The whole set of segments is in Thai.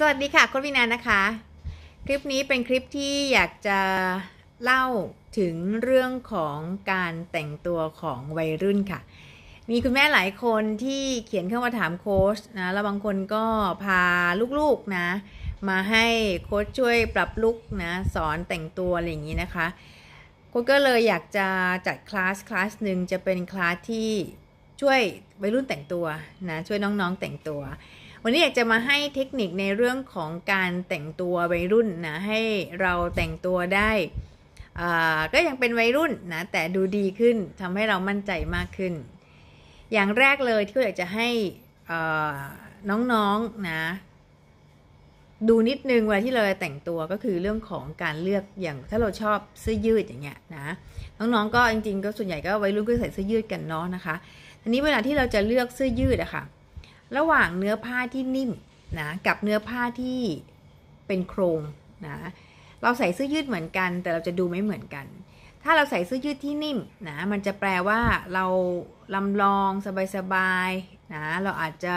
สวัสดีค่ะคุณวินานะคะ คลิปนี้เป็นคลิปที่อยากจะเล่าถึงเรื่องของการแต่งตัวของวัยรุ่นค่ะ มีคุณแม่หลายคนที่เขียนเข้ามาถามโค้ชนะ แล้วบางคนก็พาลูกๆนะ มาให้โค้ชช่วยปรับลุกนะ สอนแต่งตัวอะไรอย่างนี้นะคะ โค้ชก็เลยอยากจะจัดคลาสคลาสหนึ่งจะเป็นคลาสที่ช่วยวัยรุ่นแต่งตัวนะ ช่วยน้องๆแต่งตัว วันนี้อยากจะมาให้เทคนิคในเรื่องของการแต่งตัววัยรุ่นนะให้เราแต่งตัวได้ก็ยังเป็นวัยรุ่นนะแต่ดูดีขึ้นทำให้เรามั่นใจมากขึ้น อย่างแรกเลยที่อยากจะให้น้องๆนนะดูนิดนึงเวลาที่เราแต่งตัวก็คือเรื่องของการเลือกอย่างถ้าเราชอบเสื้อยืดอย่างเงี้ยนะน้องๆก็จริงๆ ก็ส่วนใหญ่ก็วัยรุ่นก็ใส่เสื้อยืดกันเนาะนะคะทีนี้เวลาที่เราจะเลือกเสื้อยืดอะค่ะ ระหว่างเนื้อผ้าที่นิ่มนะกับเนื้อผ้าที่เป็นโครงนะเราใส่เสื้อยืดเหมือนกัน แต่เราจะดูไม่เหมือนกัน ถ้าเราใส่เสื้อยืดที่นิ่มนะมันจะแปลว่าเราลำลองสบายๆนะเราอาจจะ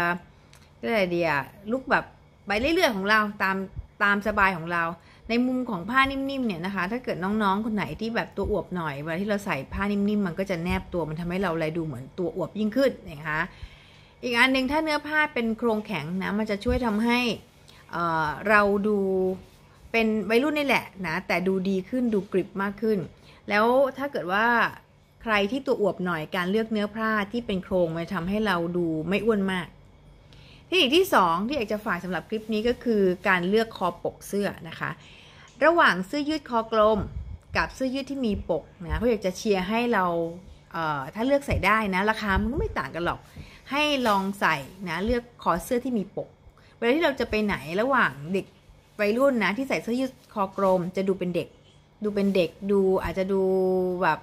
อะไรเดียลุกแบบไปเรื่อยๆของเราตามตามสบายของเรา ในมุมของผ้านิ่มๆเนี่ยนะคะ ถ้าเกิดน้องๆคนไหนที่แบบตัวอวบหน่อยเวลาที่เราใส่ผ้านิ่มๆมันก็จะแนบตัวมันทำให้เราเลยดูเหมือนตัวอวบยิ่งขึ้นนะคะ อีกอันหนึ่งถ้าเนื้อผ้าเป็นโครงแข็งนะมันจะช่วยทำให้เราดูเป็นวัยรุ่นนี่แหละนะแต่ดูดีขึ้นดูกริบมากขึ้น แล้วถ้าเกิดว่าใครที่ตัวอวบหน่อยการเลือกเนื้อผ้าที่เป็นโครงมันทำให้เราดูไม่อ้วนมากเทคนิคที่ 2 ที่อยากจะฝากสำหรับคลิปนี้ก็คือการเลือกคอปกเสื้อนะคะ ระหว่างเสื้อยืดคอกลม กับเสื้อยืดที่มีปกนะเขาอยากจะเชียร์ให้เราเถ้าเลือกใส่ได้นะ ราคามันก็ไม่ต่างกันหรอก ให้ลองใส่นะเลือกคอเสื้อที่มีปก เวลาที่เราจะไปไหนระหว่างเด็กวัยรุ่นนะที่ใส่เสื้อยืดคอกลมจะดูเป็นเด็ก ดูเป็นเด็กดูอาจจะดูแบบ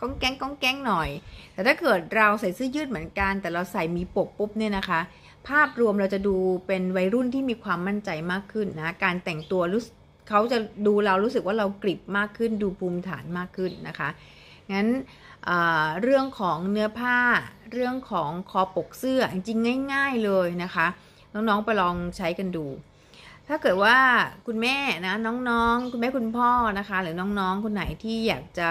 ก้องแก๊งก้องแก๊งหน่อย แต่ถ้าเกิดเราใส่เสื้อยืดเหมือนกัน แต่เราใส่มีปกปุ๊บเนี่ยนะคะ ภาพรวมเราจะดูเป็นวัยรุ่นที่มีความมั่นใจมากขึ้นนะการแต่งตัวรู้เขาจะดูเรารู้สึกว่าเรากริบมากขึ้น ดูภูมิฐานมากขึ้นนะคะ งั้นเรื่องของเนื้อผ้าเรื่องของคอปกเสื้อจริงง่าย ๆเลยนะคะ น้องๆไปลองใช้กันดู ถ้าเกิดว่าคุณแม่นะน้องๆ คุณแม่คุณพ่อนะคะ หรือน้องๆคนไหนที่อยากจะ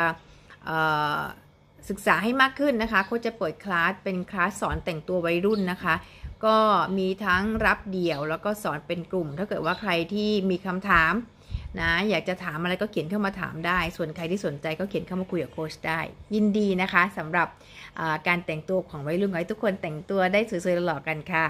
ศึกษาให้มากขึ้นนะคะเขาจะเปิดคลาสเป็นคลาสสอนแต่งตัววัยรุ่นนะคะ ก็มีทั้งรับเดี่ยวแล้วก็สอนเป็นกลุ่ม ถ้าเกิดว่าใครที่มีคำถาม นะอยากจะถามอะไรก็เขียนเข้ามาถามได้ ส่วนใครที่สนใจก็เขียนเข้ามาคุยกับโค้ชได้ ยินดีนะคะสำหรับการแต่งตัวของวัยรุ่นไว้ทุกคนแต่งตัวได้สวยๆหล่อๆกันค่ะ